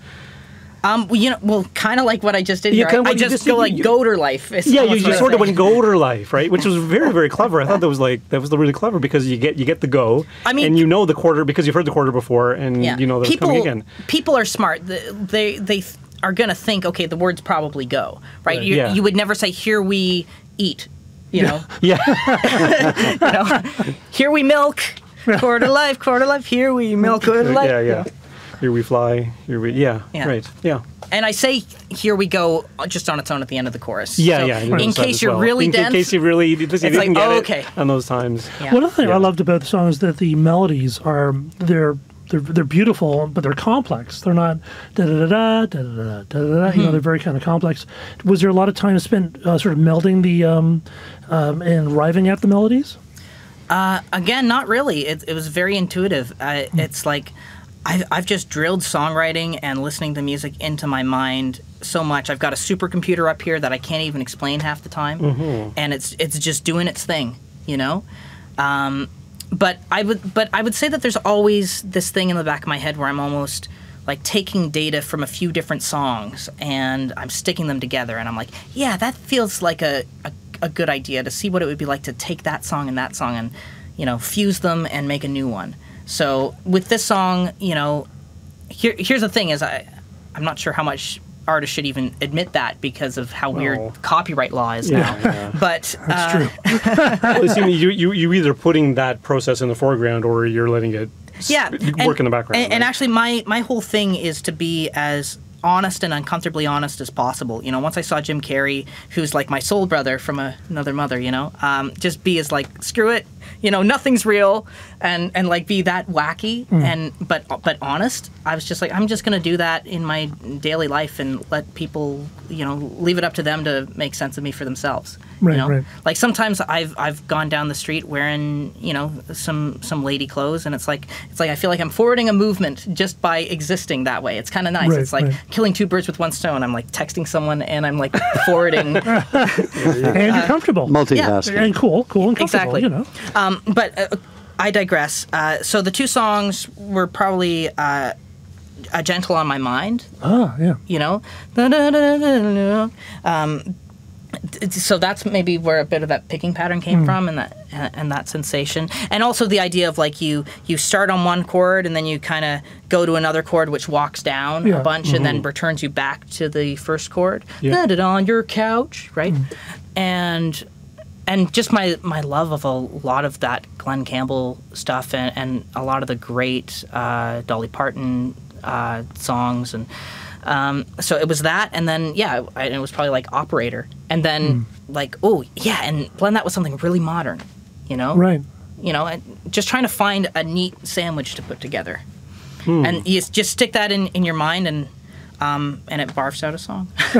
Um, well, you know, well, kind of like what I just did Yeah, here. kinda I, I just just go like you- Goater life. Yeah, you, you sort of went say. go life, right? Which was very, very clever. I thought that was like that was really clever because you get you get the go, I mean- and you know the quarter because you've heard the quarter before, and Yeah. you know that people, coming again. People are smart. They they, are gonna think, okay, the words probably go right. Right, You, yeah. you would never say, "Here we eat," you know. Yeah, you know, here we milk, quarter life, quarter life. Here we milk, quarter life. yeah, yeah. Here we fly. Here we yeah, Yeah. right. Yeah, And I say here we go just on its own at the end of the chorus. yeah, So yeah. I In noticed that case you're well. really in, dense. in case you really you didn't It's like, get oh, it okay. on those times. Yeah. One other thing Yeah. I loved about the song is that the melodies are they're they're they're beautiful, but they're complex. They're not da da da da da da da da da. You know, they're very kind of complex. Was there a lot of time spent uh, sort of melding the um, um, and arriving at the melodies? Again, not really. It, it was very intuitive. Uh, it's like I've, I've just drilled songwriting and listening to music into my mind so much. I've got a supercomputer up here that I can't even explain half the time, and it's it's just doing its thing, you know. Um, but I would but I would say that there's always this thing in the back of my head where I'm almost like taking data from a few different songs and I'm sticking them together and I'm like, yeah, that feels like a, a, a good idea to see what it would be like to take that song and that song and you know fuse them and make a new one. So with this song, you know, here here's the thing is I I'm not sure how much artists should even admit that because of how Well- weird copyright law is Yeah, now. yeah. But uh, well, see, you, you you either putting that process in the foreground or you're letting it s- yeah, work in the background. And, and actually, my my whole thing is to be as honest and uncomfortably honest as possible. You know, once I saw Jim Carrey, who's like my soul brother from a, another mother, you know, um, just be as like screw it, you know, nothing's real, and and like be that wacky and but but honest. I was just like, I'm just gonna do that in my daily life and let people, you know, leave it up to them to make sense of me for themselves. Right, you know? right. Like sometimes I've I've gone down the street wearing you know some some lady clothes, and it's like it's like I feel like I'm forwarding a movement just by existing that way. It's kind of nice. Right, it's like right. killing two birds with one stone. I'm like texting someone and I'm like forwarding. and you're comfortable. Multitasking. and cool, cool and comfortable. Exactly. You know. um, but uh, I digress. Uh, so the two songs were probably uh, a gentle on my mind. Ah, yeah. you know um, so that's maybe where a bit of that picking pattern came from and that and that sensation and also the idea of like you you start on one chord and then you kind of go to another chord which walks down Yeah. a bunch and then returns you back to the first chord Yeah. It on your couch right and and just my my love of a lot of that Glen Campbell stuff and, and a lot of the great uh, Dolly Parton uh, songs and um, so it was that and then yeah I, it was probably like Operator and then like oh yeah and blend that with something really modern you know? Right. you know and just trying to find a neat sandwich to put together. And you just stick that in, in your mind and um, and it barfs out a song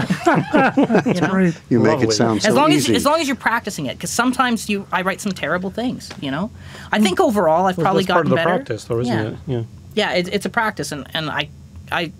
you know? Right. You make Lovely. it sound so as long easy. as as long as you're practicing it, because sometimes you I write some terrible things. You know, I think overall I've Well, probably that's part of the better. practice, though, isn't yeah. it? Yeah. Yeah, it, it's a practice, and and I, I,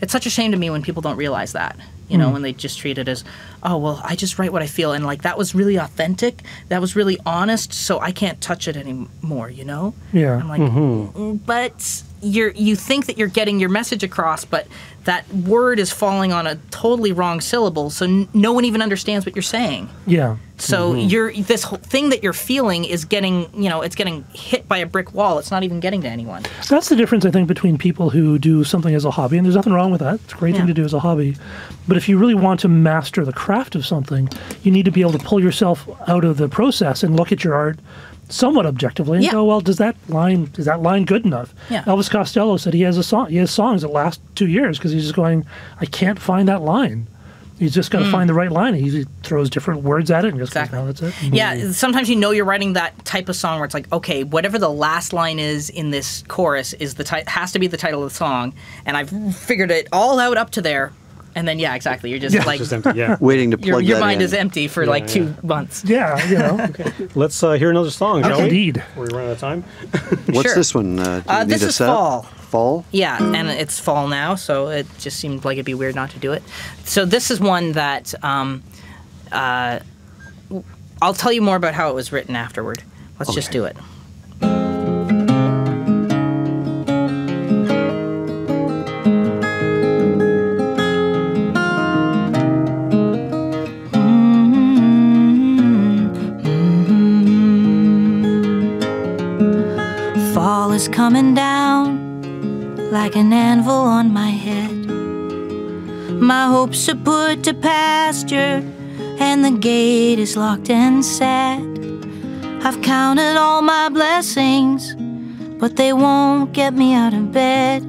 it's such a shame to me when people don't realize that. You know, when they just treat it as, oh well, I just write what I feel, and like that was really authentic, that was really honest, so I can't touch it anymore. You know. Yeah. I'm like, "Mm, but you're you think that you're getting your message across, but that word is falling on a totally wrong syllable, so n- no one even understands what you're saying. Yeah. So Mm-hmm. you're this whole thing that you're feeling is getting, you know, it's getting hit by a brick wall. It's not even getting to anyone. That's the difference, I think, between people who do something as a hobby, and there's nothing wrong with that. It's a great thing to do as a hobby. But if you really want to master the craft of something, you need to be able to pull yourself out of the process and look at your art somewhat objectively and Yeah. go, well, does that line is that line good enough? Yeah. Elvis Costello said he has a song. He has songs that last two years because he's just going, I can't find that line. He's just got to mm. find the right line. He, throws different words at it and just. Exactly. goes, no, that's it. Yeah, sometimes you know you're writing that type of song where it's like, okay, whatever the last line is in this chorus is the ti- has to be the title of the song, and I've figured it all out up to there, and then yeah, exactly. You're just like Just empty. Yeah. Waiting to plug your, your that mind in. is empty for like Yeah, two months. Yeah, you know. Let's uh, hear another song, shall we? Indeed. Before we run out of time. What's Sure. this one? Uh, do Uh, you need this a is setup? Fall. Fall? Yeah, and it's fall now, so it just seemed like it'd be weird not to do it. So this is one that um, uh, I'll tell you more about how it was written afterward. Let's just do it. Is coming down like an anvil on my head. My hopes are put to pasture, and the gate is locked and set. I've counted all my blessings, but they won't get me out of bed.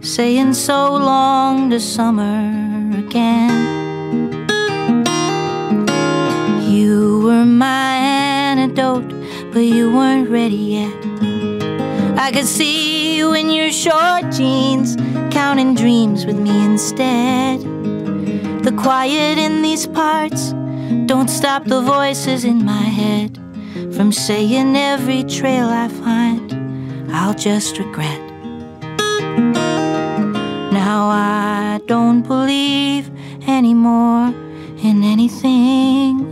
Saying so long to summer again. You were my antidote, but you weren't ready yet. I could see you in your short jeans, counting dreams with me instead. The quiet in these parts don't stop the voices in my head from saying every trail I find, I'll just regret. Now I don't believe anymore in anything.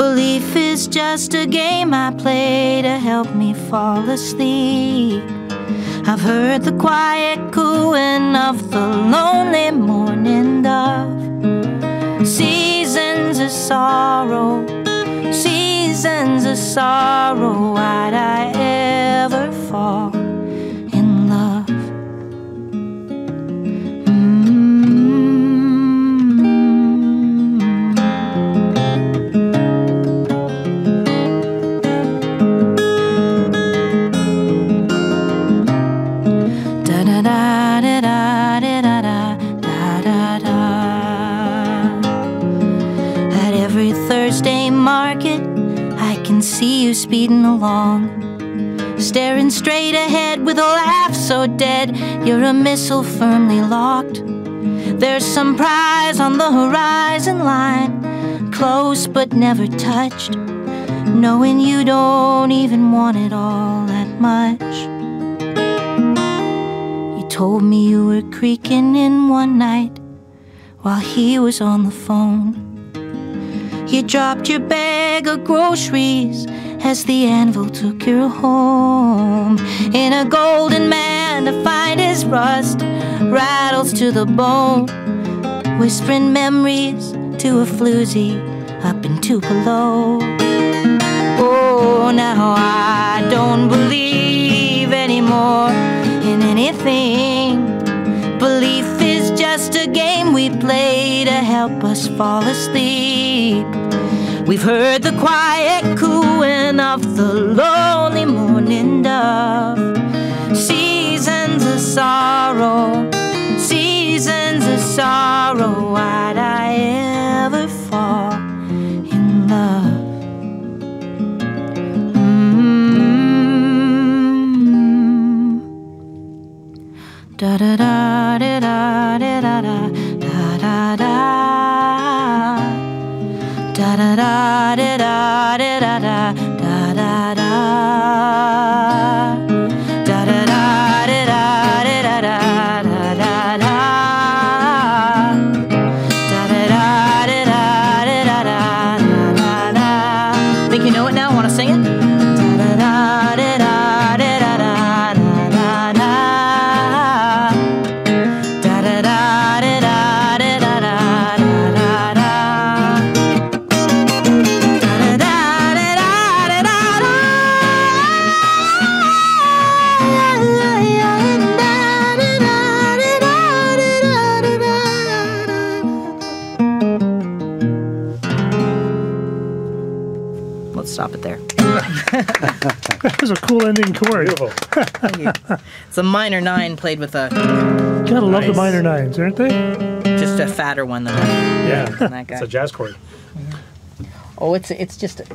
Belief is just a game I play to help me fall asleep. I've heard the quiet cooing of the lonely morning dove. Seasons of sorrow, seasons of sorrow. Why'd I ever fall speeding along. Staring straight ahead with a laugh so dead, you're a missile firmly locked. There's some prize on the horizon line, close but never touched. Knowing you don't even want it all that much. You told me you were creaking in one night while he was on the phone. You dropped your bag of groceries as the anvil took you home. In a golden man to find his rust, rattles to the bone. Whispering memories to a floozy up in Tupelo. Oh, now I don't believe anymore in anything. Belief is just a game we play to help us fall asleep. We've heard the quiet cooing of the lonely morning dove. Seasons of sorrow, seasons of sorrow. Why'd I ever that da. That was a cool ending chord. Beautiful. It's a minor nine played with a Gotta love the minor nines, aren't they? just a fatter one than that, Yeah. than that guy. It's a jazz chord. Oh, it's it's just a,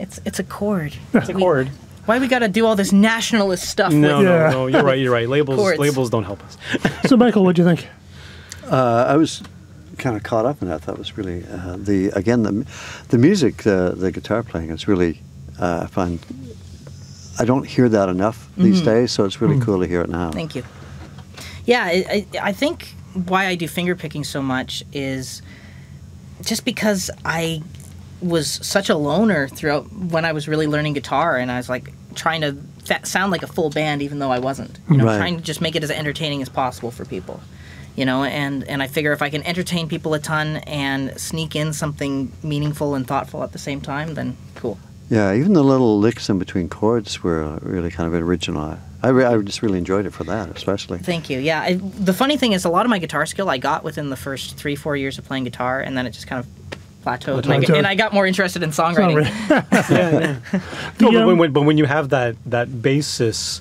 it's it's a chord. It's a chord. Why we got to do all this nationalist stuff? No, with, no, Yeah. no. You're right. You're right. Labels, Chords. labels don't help us. So, Michael, what'd you think? Uh, I was kind of caught up in that. That was really uh, the again the the music, the the guitar playing is really uh, I find I don't hear that enough these mm-hmm. days. So it's really mm-hmm. cool to hear it now. Thank you. Yeah, I, I, I think why I do finger picking so much is just because I was such a loner throughout when I was really learning guitar, and I was like trying to fa- sound like a full band, even though I wasn't. You know, Right. trying to just make it as entertaining as possible for people. You know, and and I figure if I can entertain people a ton and sneak in something meaningful and thoughtful at the same time, then cool. Yeah, even the little licks in between chords were uh, really kind of original. I, re- I just really enjoyed it for that, especially. Thank you. Yeah, I, the funny thing is, a lot of my guitar skill I got within the first three, four years of playing guitar, and then it just kind of plateaued, and I, and I got more interested in songwriting. Sorry. No, The, but, um, when, but when you have that that basis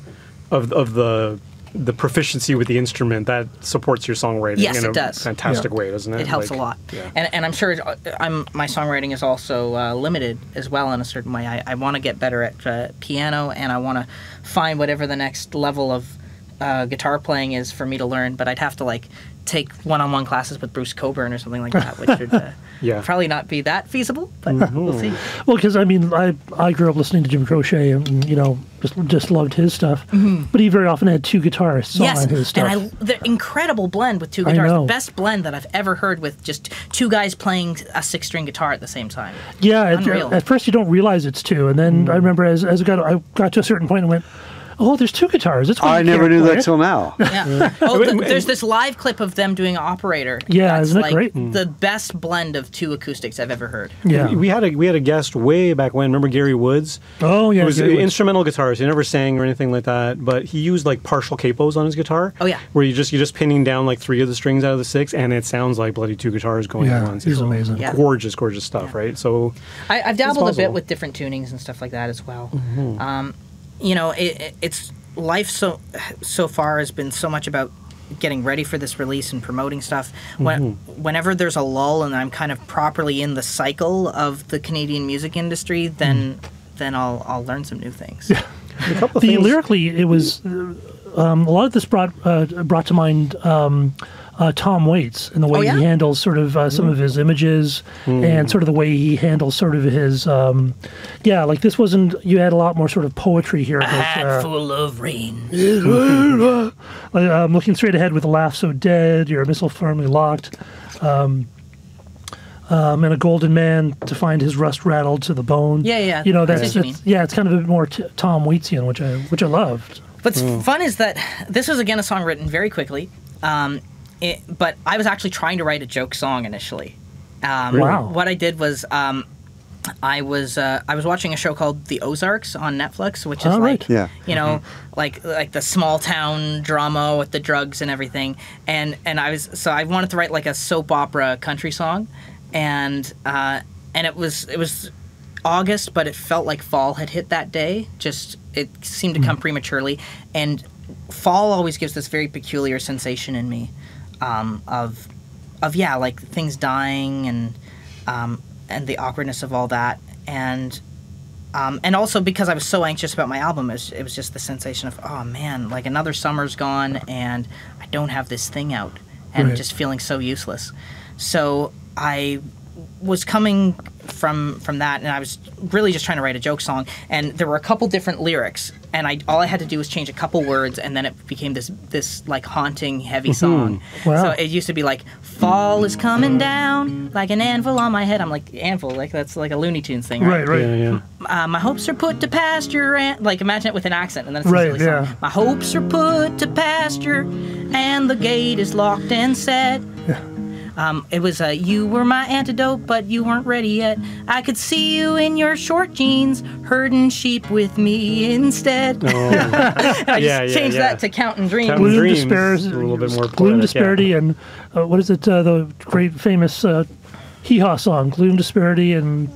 of of the the proficiency with the instrument, that supports your songwriting Yes, in a it does. fantastic Yeah. way, doesn't it? It helps Like, a lot, yeah. and and I'm sure uh, I'm my songwriting is also uh, limited as well in a certain way. I, I want to get better at uh, piano, and I want to find whatever the next level of uh, guitar playing is for me to learn. But I'd have to like take one-on-one classes with Bruce Cockburn or something like that, which would uh, Yeah. probably not be that feasible. But we'll see. Well, because I mean, I I grew up listening to Jim Croce and you know just just loved his stuff. But he very often had two guitarists Mm-hmm. Yes, on his stuff. and I the incredible blend with two guitars. The best blend that I've ever heard with just two guys playing a six-string guitar at the same time. yeah, at, at first you don't realize it's two, and then Mm. I remember as as I got I got to a certain point and went, oh, there's two guitars. It's why I never knew that it." till now. Yeah. Oh, th- there's this live clip of them doing Operator. Yeah, that's isn't that like great? The best blend of two acoustics I've ever heard. Yeah. We, we had a we had a guest way back when. Remember Gary Woods? oh yeah. He was Gary an Woods. instrumental guitarist. He never sang or anything like that, but he used like partial capos on his guitar. Oh, yeah. where you just you're just pinning down like three of the strings out of the six, and it sounds like bloody two guitars going Yeah, at once. he's It's amazing. Yeah. Gorgeous, gorgeous stuff, right? So I, I've dabbled a bit with different tunings and stuff like that as well. Mm-hmm. Um, you know, it, it, it's life so so far has been so much about getting ready for this release and promoting stuff. When, Mm-hmm. Whenever there's a lull and I'm kind of properly in the cycle of the Canadian music industry, then Mm. then I'll I'll learn some new things. A couple of the things- lyrically, it was um, a lot of this brought uh, brought to mind um, uh, Tom Waits and the way Oh, yeah? he handles sort of uh, some of his images and sort of the way he handles sort of his um, yeah. Like this wasn't you had a lot more sort of poetry here. A but, hat uh, full of rain. I'm looking straight ahead with a laugh so dead, you're missile firmly locked. Um, um, and a golden man to find his rust rattled to the bone. Yeah, yeah, You know, I that's, what you that's yeah, it's kind of a bit more t- Tom Waitsian, which I which I loved. What's Hmm. fun is that this was again a song written very quickly, um, it, but I was actually trying to write a joke song initially. Um, Wow. What I did was um, I was uh, I was watching a show called The Ozarks on Netflix, which is Oh, right. like Yeah. you know like like the small town drama with the drugs and everything, and and I was so I wanted to write like a soap opera country song, and uh, and it was it was August, but it felt like fall had hit that day. Just it seemed to come prematurely, and fall always gives this very peculiar sensation in me um, of of yeah, like things dying and um, and the awkwardness of all that, and um, and also because I was so anxious about my album, it was, it was just the sensation of oh man, like another summer's gone and I don't have this thing out, and Right. just feeling so useless. So I was coming from from that, and I was really just trying to write a joke song, and there were a couple different lyrics, and I all I had to do was change a couple words, and then it became this this like haunting, heavy song. Wow. So it used to be like fall is coming down like an anvil on my head. I'm like anvil, like that's like a Looney Tunes thing, right? Right, right. Yeah, yeah. uh, my hopes are put to pasture and like imagine it with an accent and then it's a Right, silly song. yeah. my hopes are put to pasture and the gate is locked and set um, it was uh, you were my antidote but you weren't ready yet i could see you in your short jeans herding sheep with me instead Oh, And i just Yeah, yeah, changed yeah. that to counting dreams Counting Gloom, Dreams, disparity, a little bit more gloom, disparity, yeah. and uh, what is it? Uh, the great famous uh, hee haw song, gloom, disparity, and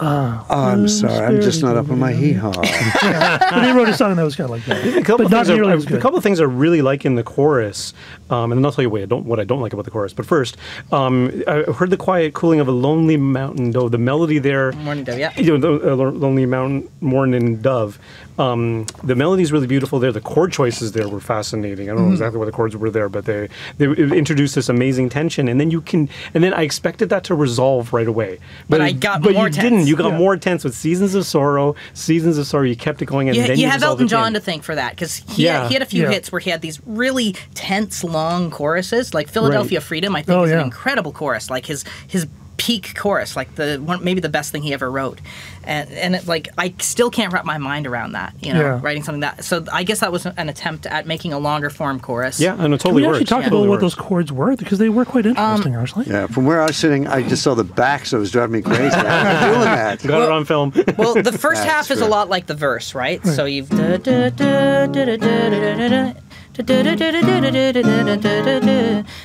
Oh, I'm sorry. I'm just not up on my hee haw. but they wrote a song that was kind of like that, A couple but not things nearly are, as a good. couple things I really like in the chorus, um, and then I'll tell you what I don't what I don't like about the chorus. But first, um, I heard the quiet cooling of a lonely mountain. dove. the melody there, Morning Dove, yeah. you know, the uh, lonely mountain, morning dove. Um, the melody's really beautiful there. The chord choices there were fascinating. I Mm-hmm. don't know exactly what the chords were there, but they they introduced this amazing tension, and then you can, and then I expected that to resolve right away, But it- I got but more you didn't. You got Yeah. more tense with Seasons of Sorrow, Seasons of Sorrow. You kept it going, and you, then you you have Elton John to thank for that because he, Yeah. had, he had a few Yeah. hits where he had these really tense, long choruses. Like Philadelphia Freedom, I think Oh, is an incredible chorus. Like his his peak chorus, like the one, maybe the best thing he ever wrote, and and it, like I still can't wrap my mind around that. You know, yeah. writing something that. So I guess that was an attempt at making a longer form chorus. Yeah, and it totally Can we actually talked talk yeah. about totally what works. those chords were because they were quite interesting, um, actually. Yeah, from where I was sitting, I just saw the back, so it was driving me crazy. How doing that? Got well, it on film. well, the first half true. is a lot like the verse, right? right. So you've.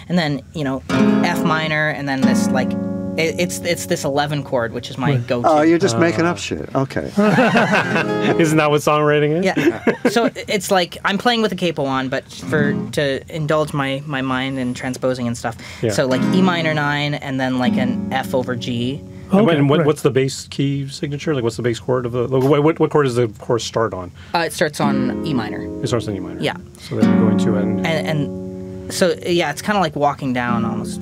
And then, you know, F minor, and then this like it, it's it's this eleven chord, which is my go-to. Oh, you're just making up shit. Okay. Isn't that what songwriting is? yeah. So it's like I'm playing with a capo on, but for to indulge my my mind and transposing and stuff. Yeah. So like E minor nine, and then like an F over G. And Okay, and what, right. what's the bass key signature? Like, what's the bass chord of the? Like, what, what, what chord does the chorus start on? Uh, it starts on E minor. It starts on E minor. Yeah. So then you're going to and. and, and so yeah, it's kind of like walking down almost.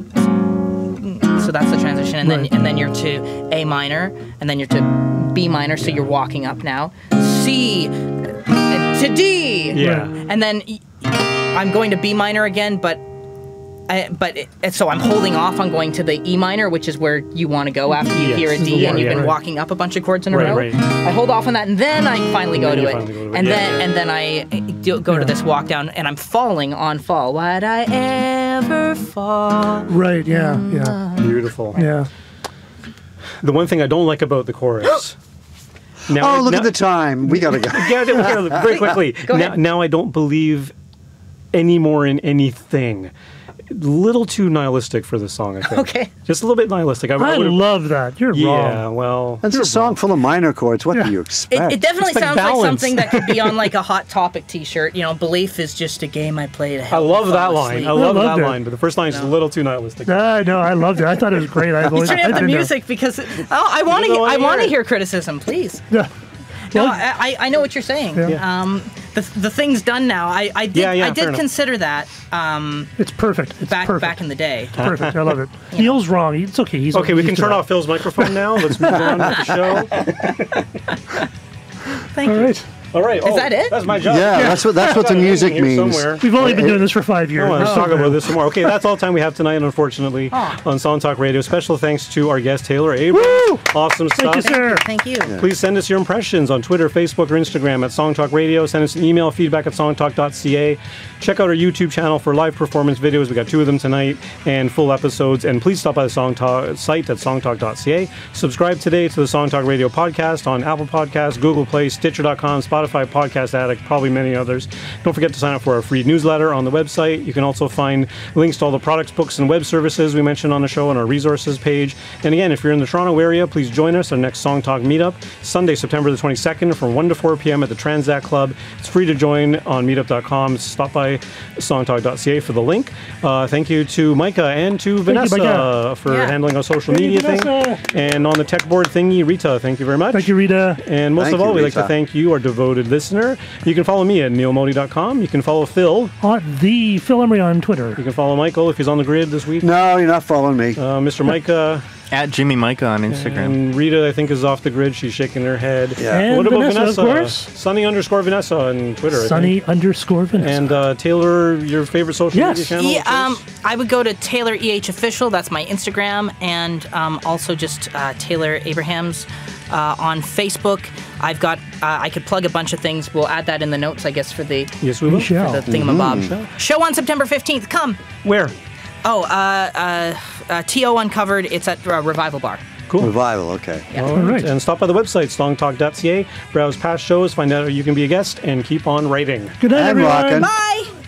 So that's the transition, and then and then you're to A minor, and then you're to B minor. So you're walking up now. C to D. Yeah. And then I'm going to B minor again, but. I, but it, so I'm holding off on going to the E minor, which is where you want to go after you Yes. hear a D and you've yeah. been Right. walking up a bunch of chords in a Right, row. right. I hold off on that, and then I finally go then to it, finally go to it, and yeah. then and then I eh, do, go to this walk down, and I'm falling on fall. Why'd I ever fall? Right, yeah, yeah, Beautiful. yeah. The one thing I don't like about the chorus. Now, Oh, look now, at the time. We gotta go. Yeah, yeah, yeah, very quickly. Go now, now I don't believe anymore in anything. Little too nihilistic for this song. I think. Okay. Just a little bit nihilistic. I, I would've- love that. You're Yeah. wrong. Well. It's a song full of minor chords. What do you expect? it definitely Expect sounds like balance. something that could be on like a hot topic T-shirt. You know, belief is just a game I play to I help. me love that line. asleep. I love loved that it. line, but the first line is a little too nihilistic. I know. I loved it. I thought it was great. I've always, Turn I've up the been there. music because oh, I want to. I want to hear hear criticism, please. Yeah. No, I, I- I know what you're saying. Yeah. Um, the, the thing's done now. I, I did Yeah, yeah, I fair did enough. consider that um, it's perfect. It's back perfect. back in the day. perfect. I love it. Neil's wrong. It's okay. He's Okay, we can turn off Phil's microphone now. Let's move on with the show. Thank All you. right. All right. Is oh, that it? That's my job. yeah, that's what that's what the Got it in music means. somewhere. We've only been doing this for five years. Oh, let's Oh, talk man. about this some more. Okay, that's all the time we have tonight, unfortunately, ah. on Song Talk Radio. Special thanks to our guest, Taylor Abrahamse. Woo! Awesome Thank you, sir. Thank you. Please send us your impressions on Twitter, Facebook, or Instagram at Song Talk Radio. Send us an email, feedback at songtalk.ca. Check out our YouTube channel for live performance videos. We got two of them tonight and full episodes. And please stop by the Song Talk site at songtalk.ca. Subscribe today to the Song Talk Radio podcast on Apple Podcasts, Google Play, Stitcher.com, Spotify, Podcast Addict, probably many others. Don't forget to sign up for our free newsletter on the website. You can also find links to all the products, books, and web services we mentioned on the show on our resources page. And again, if you're in the Toronto area, please join us at our next Song Talk meetup, Sunday, September the 22nd from 1 to 4 p.m. at the Tranzac Club. It's free to join on meetup.com. Stop by songtalk.ca for the link. Uh, thank you to Micah and to Vanessa Micah. for Yeah. handling our social Thank you, media thing. Vanessa. And on the tech board thingy, Rita, thank you very much. Thank you, Rita. And most Thank of all, we'd like to thank you, our devoted listener. You can follow me at neilmodi.com. You can follow Phil. On the Phil Emery on Twitter. You can follow Michael if he's on the grid this week. No, you're not following me. Uh, Mr. Micah At Jimmy Micah on Instagram. and Rita, I think, is off the grid. She's shaking her head. Yeah. And what about Vanessa, Vanessa? of course. Sunny underscore Vanessa on Twitter. I Sunny think. underscore Vanessa. And uh, Taylor, your favorite social Yes. media channel? Yeah, um. I would go to Taylor EH official. That's my Instagram, and um, also just uh, Taylor Abrahamse uh, on Facebook. I've got. Uh, I could plug a bunch of things. We'll add that in the notes, I guess, for the yes, we will. We shall. the thingamabob show on September fifteenth. Come. Where? Oh, uh, uh, uh, To Uncovered. It's at uh, Revival Bar. Cool. Revival, okay. All right. And stop by the website, songtalk.ca, browse past shows, find out how you can be a guest, and keep on writing. Good night, And everyone. rockin'. Bye.